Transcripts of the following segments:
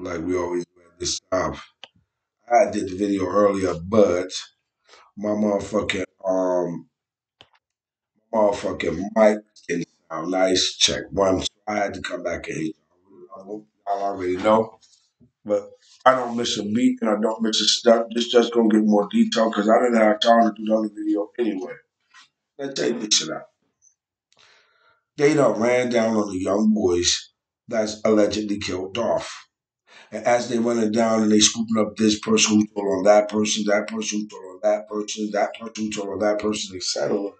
like we always do at this time. I did the video earlier, but my motherfucking um motherfucking mic didn't sound nice. Check one. So I had to come back and y'all. Already know. But I don't miss a beat and I don't miss a step. This just gonna get more detail because I didn't have time to do the other video anyway. Let's take this shit out. They done ran down on the young boys that's allegedly killed Dolph. And as they running down and they scooping up this person who told on that person, that person who told on that person, that person who told on that person, etc.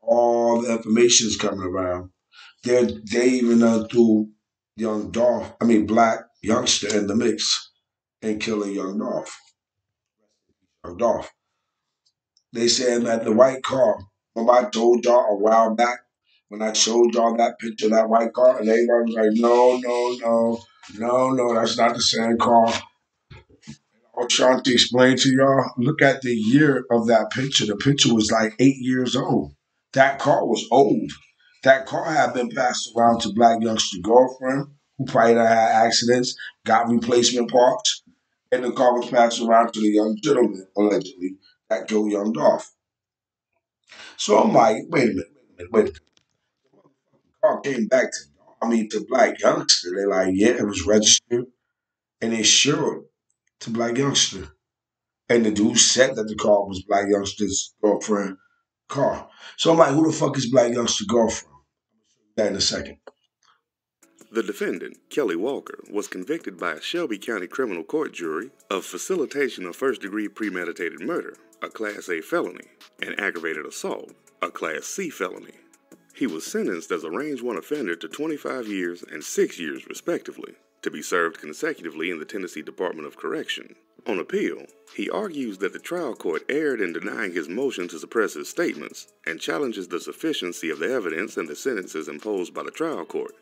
All the information is coming around. They're they even uh, threw young Dolph, I mean black youngster in the mix and killing young Dolph. Young Dolph. They saying that the white car, remember I told y'all a while back when I showed y'all that picture that white car, and everybody was like, no, no, no, no, no, that's not the same car. I was trying to explain to y'all, look at the year of that picture. The picture was like eight years old. That car was old. That car had been passed around to black youngster girlfriend, who probably had accidents, got replacement parts, and the car was passed around to the young gentleman, allegedly, that killed young Dolph. So I'm like, wait a minute, wait a minute, wait a minute. The car came back to I mean to black youngster. They're like, yeah, it was registered and insured to black youngster. And the dude said that the car was black youngster's girlfriend car. So I'm like, who the fuck is black youngster girlfriend? That in a second. The defendant, Kelly Walker, was convicted by a Shelby County Criminal Court jury of facilitation of first degree premeditated murder, a Class A felony, and aggravated assault, a Class C felony. He was sentenced as a Range 1 offender to 25 years and 6 years, respectively, to be served consecutively in the Tennessee Department of Correction. On appeal, he argues that the trial court erred in denying his motion to suppress his statements and challenges the sufficiency of the evidence and the sentences imposed by the trial court.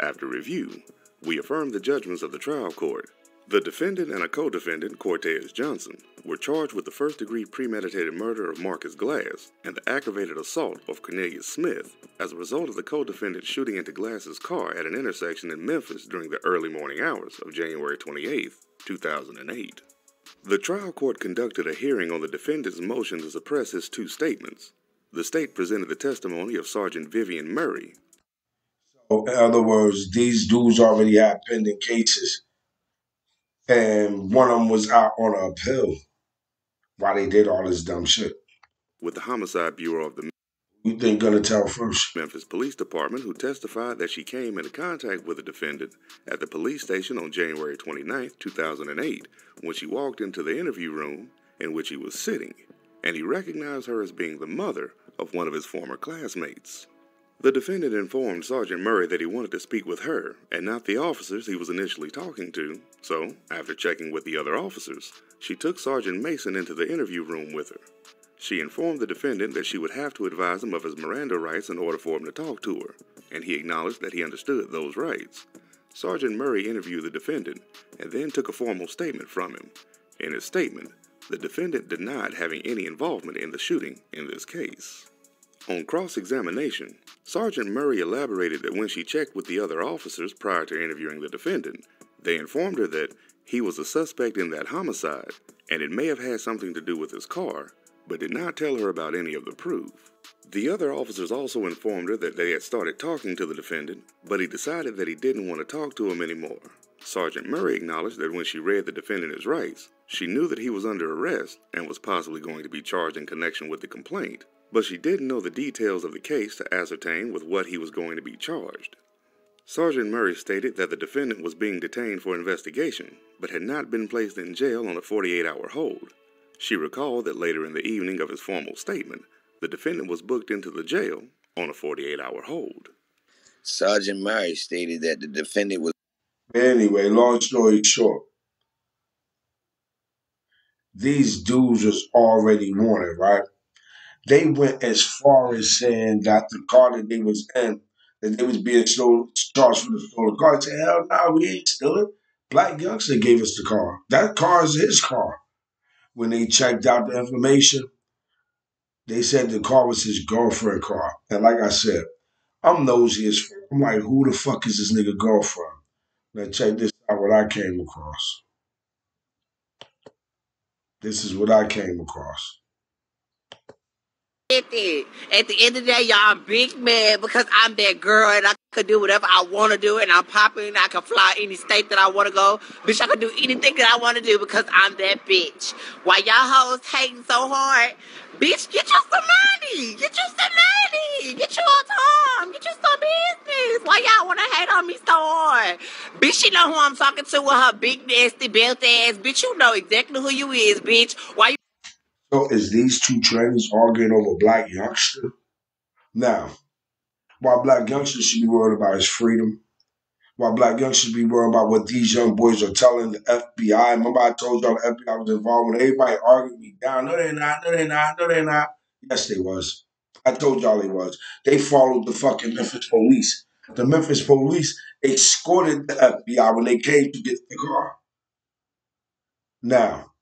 After review, we affirm the judgments of the trial court. The defendant and a co defendant, Cortez Johnson, were charged with the first degree premeditated murder of Marcus Glass and the aggravated assault of Cornelius Smith as a result of the co defendant shooting into Glass's car at an intersection in Memphis during the early morning hours of January 28, 2008. The trial court conducted a hearing on the defendant's motion to suppress his two statements. The state presented the testimony of Sergeant Vivian Murray, So in other words, these dudes already had pending cases. And one of them was out on an appeal while they did all this dumb shit. with the Homicide Bureau of the You think gonna tell first? Memphis Police Department, who testified that she came into contact with the defendant at the police station on January 29, 2008, when she walked into the interview room in which he was sitting, and he recognized her as being the mother of one of his former classmates. The defendant informed Sergeant Murray that he wanted to speak with her and not the officers he was initially talking to, so, after checking with the other officers, she took Sergeant Mason into the interview room with her. She informed the defendant that she would have to advise him of his Miranda rights in order for him to talk to her, and he acknowledged that he understood those rights. Sergeant Murray interviewed the defendant and then took a formal statement from him. In his statement, the defendant denied having any involvement in the shooting in this case. On cross examination, Sergeant Murray elaborated that when she checked with the other officers prior to interviewing the defendant, they informed her that he was a suspect in that homicide and it may have had something to do with his car, but did not tell her about any of the proof. The other officers also informed her that they had started talking to the defendant, but he decided that he didn't want to talk to him anymore. Sergeant Murray acknowledged that when she read the defendant his rights, she knew that he was under arrest and was possibly going to be charged in connection with the complaint, but she didn't know the details of the case to ascertain with what he was going to be charged. Sergeant Murray stated that the defendant was being detained for investigation, but had not been placed in jail on a 48 hour hold. She recalled that later in the evening of his formal statement, the defendant was booked into the jail on a 48 hour hold. Sergeant Murray stated that the defendant was Anyway, long story short, these dudes was already wanted, right? They went as far as saying that the car that they was in, that they was being stolen, charged for the stolen car. Said, hell no, we ain't stealing. Black youngster gave us the car. That car is his car. When they checked out the information, they said the car was his girlfriend car. And like I said, I'm nosy as fuck. I'm like, who the fuck is this nigga girlfriend? Now check this out what I came across. This is what I came across. At the end of the day, y'all, I'm big mad because I'm that girl and I could do whatever I want to do and I'm popping. I can fly any state that I want to go. Bitch, I can do anything that I want to do because I'm that bitch. Why y'all hoes hating so hard? Bitch, get you some money. Get you some money. Get you a time. Get you some business. Why y'all want to hate on me so hard? Bitch, you know who I'm talking to with her big, nasty, belt ass. Bitch, you know exactly who you is, bitch. Why you So is these two trannies arguing over black youngster? Now, while black youngsters should be worried about his freedom, while black youngsters should be worried about what these young boys are telling the FBI. Remember I told y'all the FBI was involved when everybody argued me down. No, they're not. No, they're not. No, they're not. Yes, they was. I told y'all they was. They followed the fucking Memphis police. The Memphis police escorted the FBI when they came to get the car. Now,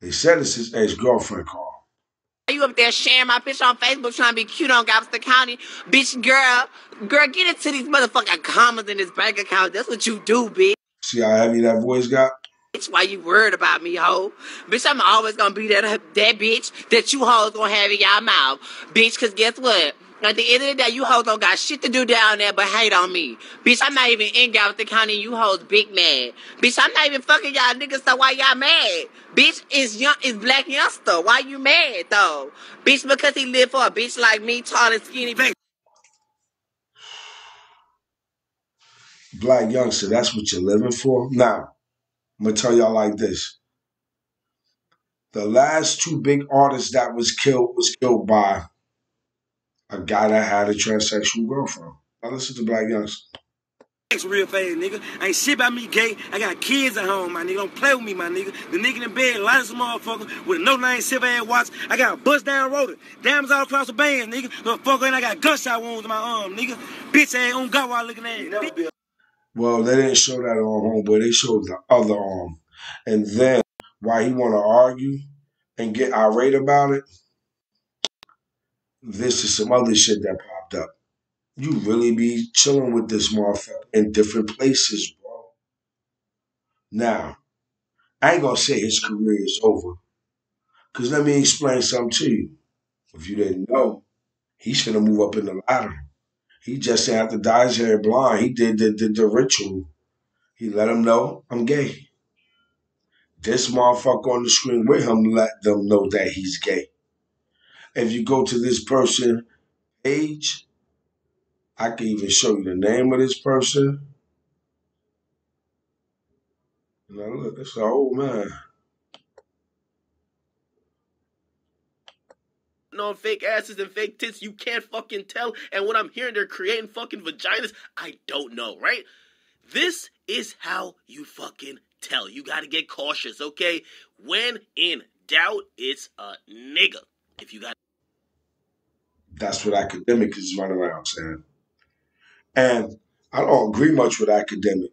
they said it's his ex-girlfriend car. You up there sharing my bitch on Facebook trying to be cute on Galveston County? Bitch, girl, girl, get into these motherfucking commas in this bank account. That's what you do, bitch. See how heavy that voice got? Bitch, why you worried about me, hoe? Bitch, I'm always gonna be that that bitch that you hoes gonna have in y'all mouth. Bitch, cause guess what? At the end of the day, you hoes don't got shit to do down there but hate on me. Bitch, I'm not even in Galveston County, you hoes big mad. Bitch, I'm not even fucking y'all niggas, so why y'all mad? Bitch, it's young, it's black youngster. Why you mad though? Bitch, because he live for a bitch like me, tall and skinny. Bitch. Black youngster, that's what you're living for? Now, I'm gonna tell y'all like this. The last two big artists that was killed was killed by a guy that had a transsexual girlfriend. Now listen to Black Youngster. X real fast, nigga. Ain't shit about me gay. I got kids at home, my nigga. Don't play with me, my nigga. The nigga in bed, light as a motherfucker with a no nine silver ass watch. I got a bust down rotor. Diamonds all across the band, nigga. Motherfucker, and I got gunshot wounds in my arm, nigga. Bitch ass on God while looking at it. Well, they didn't show that on homeboy. They showed the other arm. And then why he want to argue and get irate about it, this is some other shit that popped up. You really be chilling with this motherfucker in different places, bro. Now, I ain't gonna say his career is over. Cause let me explain something to you. If you didn't know, he's gonna move up in the ladder. He just have to dye his hair blonde. He did the, the, the ritual. He let him know I'm gay. This motherfucker on the screen with him let them know that he's gay. If you go to this person page, I can even show you the name of this person. Now look, it's an old man. on fake asses and fake tits, you can't fucking tell. And when I'm hearing they're creating fucking vaginas, I don't know, right? This is how you fucking tell. You gotta get cautious, okay? When in doubt, it's a nigga. If you got That's what Akademiks is running around saying. And I don't agree much with Akademiks.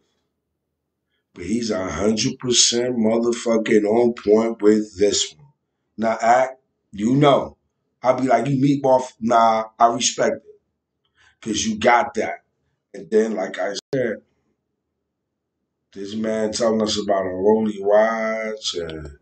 But he's a hundred percent motherfucking on point with this one. Now act, you know. I'll be like, you meatball, nah, I respect it. Cause you got that. And then, like I said, this man telling us about a Rolly watch and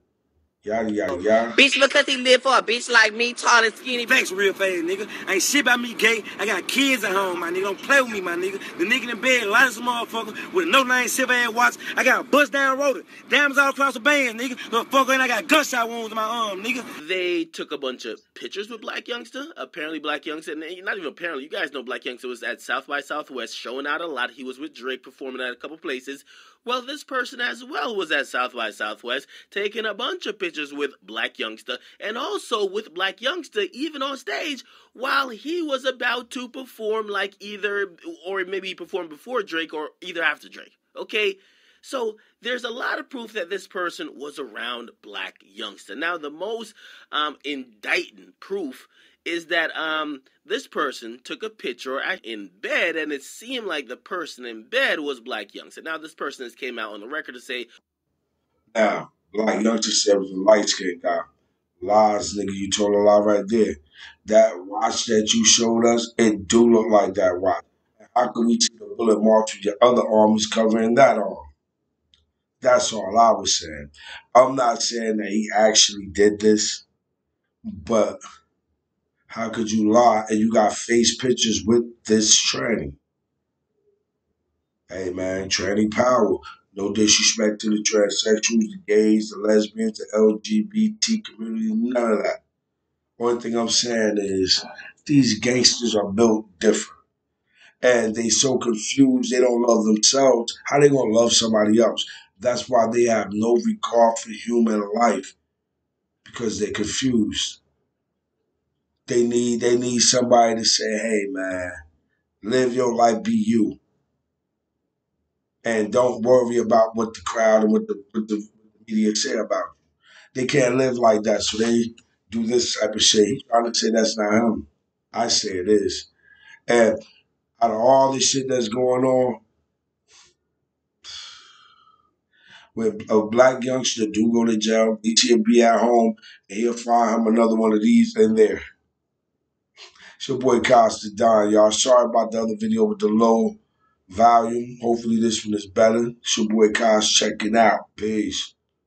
yada yada yada. Bitch, because he live for a bitch like me, tall and skinny. Facts real fast, nigga. Ain't shit about me gay. I got kids at home, my nigga. Don't play with me, my nigga. The nigga in bed, light as a motherfucker with a no nine silver ass watch. I got a bust down rotor. Diamonds all across the band, nigga. Motherfucker, and I got gunshot wounds in my arm, nigga. they took a bunch of pictures with Black Youngster. Apparently, Black Youngster, and not even apparently, you guys know Black Youngster was at South by Southwest showing out a lot. He was with Drake performing at a couple places. Well, this person as well was at South by Southwest taking a bunch of pictures with Black Youngster and also with Black Youngster even on stage while he was about to perform like either or maybe perform before Drake or either after Drake. Okay? So there's a lot of proof that this person was around Black Youngster. Now, the most um, indicting proof is that um, this person took a picture in bed, and it seemed like the person in bed was Black Youngster. Now, this person has came out on the record to say, Now, Black Youngster said was a light skinned guy. Lies, nigga, you told a lie right there. That watch that you showed us, it do look like that watch. How can we see the bullet marks with your other arm is covering that arm? That's all I was saying. I'm not saying that he actually did this, but how could you lie and you got face pictures with this tranny? Hey man, tranny power. No disrespect to the transsexuals, the gays, the lesbians, the LGBT community, none of that. One thing I'm saying is these gangsters are built different. And they so confused, they don't love themselves. How they gonna love somebody else? That's why they have no regard for human life. Because they're confused. They need they need somebody to say, hey man, live your life, be you. And don't worry about what the crowd and what the, what the media say about you. They can't live like that, so they do this type of shit. He's trying to say that's not him. I say it is. And out of all this shit that's going on, when a black youngster do go to jail, he'll be at home and he'll find him another one of these in there. It's your boy Kas Thadon, y'all. Sorry about the other video with the low volume. Hopefully this one is better. It's your boy Costa. Check it out. Peace.